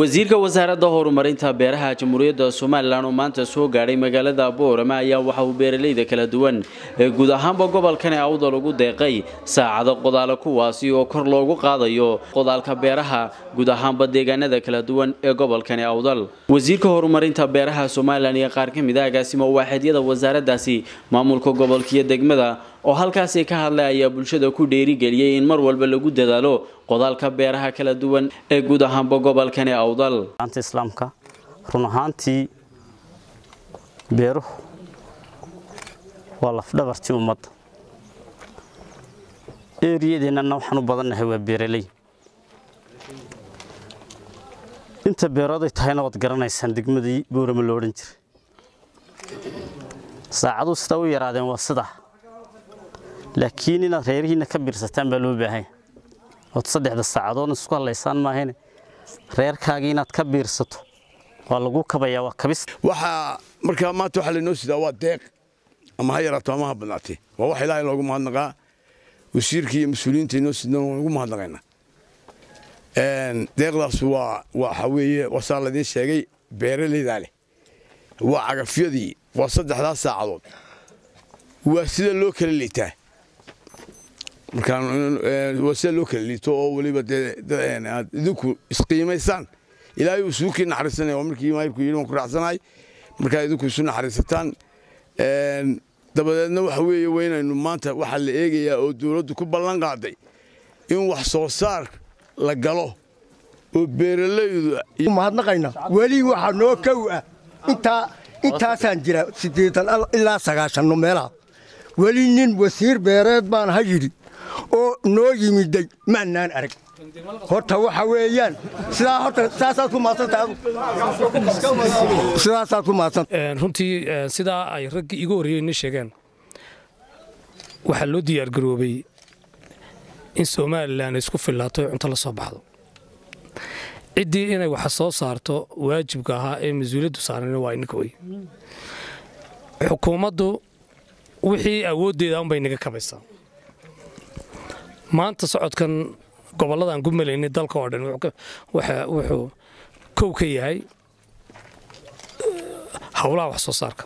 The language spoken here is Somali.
wasiirka wasaaradda horumarinta beeraha jamhuuriyadda somalilan oo maanta soo gaadhay magaalada boorama ayaa waxa uu beeralayda kala duwan ee guud ahaanba gobolkani awdal ugu deeqay saacado qodaalo kuwaasi oo kor loogu qaadayo qodaalka beeraha guud ahaanba deegaanada kala duwan ee gobolkani awdal wasiirka horumarinta beeraha somalilan iyo qaar ka mid a agaasimo waaxeedyada wasaaraddaasi maamulka gobolkiiyo degmada oo halkaasi ka hadlay ayaa bulshada ku dheerigeliyey in mar walba lagu dadaalo qodaalka beeraha kala duwan ee guud ahaanba gobolkani awdal. Islaamka run ahaantii beeruhu waa lafdhabartii ummadda eeriyadeennana waxaan u badannahay waa beeraley. Inta beerooday tahayna waad garanaysaan degmadii boorama lo odhan jiray. Saacaduu sidaa u yaraadeen waa sidaa laakiin inaad reerihiinna ka biirsataan baa loo baahanya ood saddexda saacadoodna isku hadlaysaan maahane reerkaagii inaad ka biirsato waa lagu kabayaa waa kabis. Waxaa markaa maanta waxaa laynoo sidaa waa deeq ama ha yaraato ama ha badnaatee. Waa wax ilaahay loogu mahadnaqaa. Wasiirka iyo mas'uuliyiinta inoo waan ugu mahadnaqaynaa deeqdaas waa waxa weeye wasaa ladiin sheegay beeralaydaa leh. Waa cagafyadii waa saddexdaas saacadood. Waa sida loo kala liitaa markaa liito oo weliba dee aad idinku isqiimaysaan. Ilaahay ku waxaa la eegayaa oo dawladdu ku ballan qaaday in wax soo saar la galo oo beeralaydu mahadnaqayna weli waxaa noo kow ah. Intaa intaasaan jira siddeetan ilaa sagaashanno meelaha. Weli nin wasiir beereed baan ha yidhi oo noo yimiday maannaan arag. Horta waxa weeyaan sidaa ku maadsantasidaasaad runtii sidaa ay raggii igu horreeyey ni waxaa loo diyaargaroobay in somalilan isku fillaato cunto la soo baxdo. Ciddii inay wax soo saarto waajibka ahaa ee mas'uuliyaddu waa ininka wey xukuumaddu wixii awooddeeda unbay naga kabaysaa maanta socodkan gobolladaan ku malaynay dalka oo dhan wuxuu kow ka yahay howlaha wax soo saarka